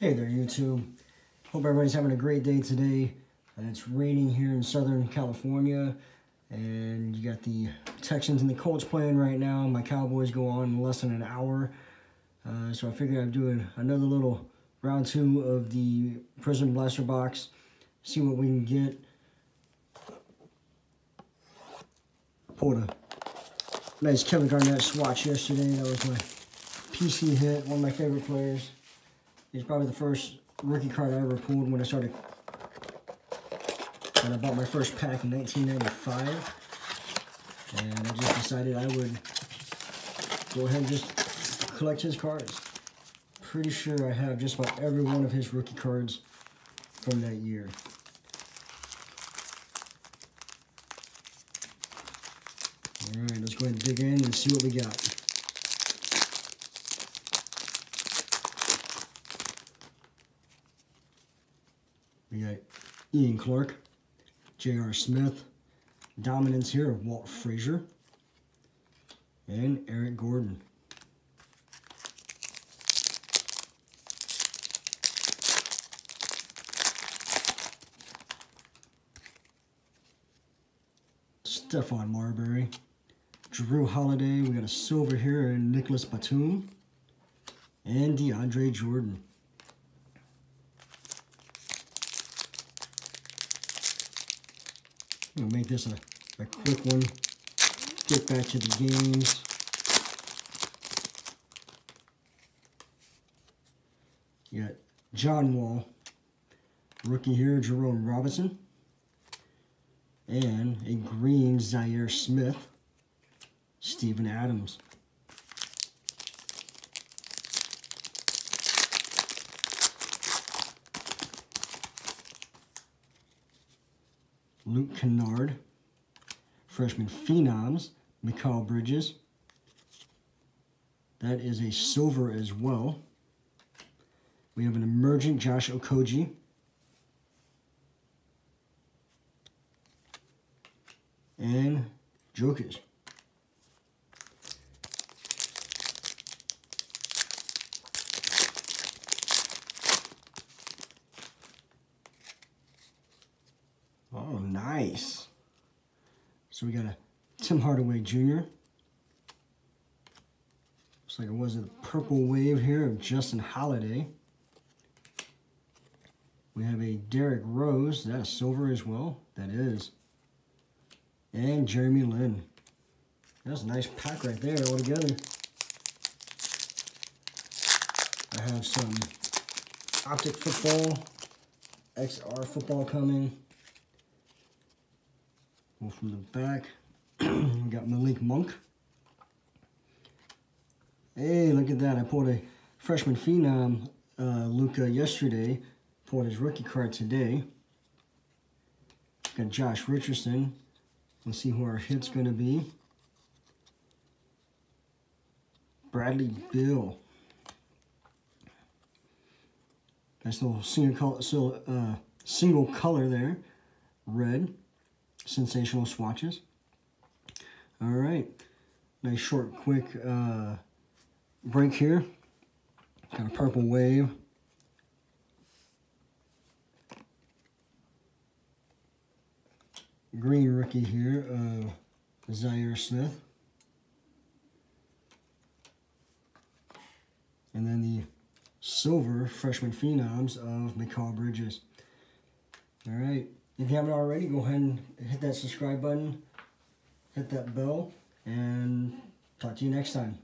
Hey there, YouTube. Hope everybody's having a great day today. Uh, it's raining here in Southern California, and you got the Texans and the Colts playing right now. My Cowboys go on in less than an hour, uh, so I figured I'd do another little round two of the Prizm Blaster box, see what we can get. Pulled a nice Kevin Garnett swatch yesterday. That was my PC hit, one of my favorite players. He's probably the first rookie card I ever pulled when I started. When I bought my first pack in 1995. And I just decided I would go ahead and just collect his cards. Pretty sure I have just about every one of his rookie cards from that year. Alright, let's go ahead and dig in and see what we got. We got Ian Clark, J.R. Smith, dominance here of Walt Frazier, and Eric Gordon. Stephon Marbury, Jrue Holiday, we got a silver here, and Nicolas Batum, and DeAndre Jordan. We'll make this a, a quick one. Get back to the games. You got John Wall, rookie here, Jerome Robinson, and a green Zhaire Smith, Steven Adams. Luke Kennard. Freshman Phenoms, Mikal Bridges. That is a silver as well. We have an emergent Josh Okogie. And Jokers. Nice. So we got a Tim Hardaway Jr. Looks like it was a purple wave here of Justin Holiday. We have a Derrick Rose. That's silver as well. That is. And Jeremy Lin. That's a nice pack right there all together. I have some Optic Football, XR Football coming. From the back. we got Malik Monk. Hey, look at that. I pulled a freshman phenom, uh, Luka, yesterday. Pulled his rookie card today. Got Josh Richardson. Let's see who our hit's going to be. Bradley Beal. Nice little single color, so, uh, single color there. Red sensational swatches. All right, nice short, quick uh, break here. Got a purple wave. Green rookie here of Zhaire Smith. And then the silver freshman phenoms of Mikal Bridges. All right. If you haven't already, go ahead and hit that subscribe button, hit that bell, and talk to you next time.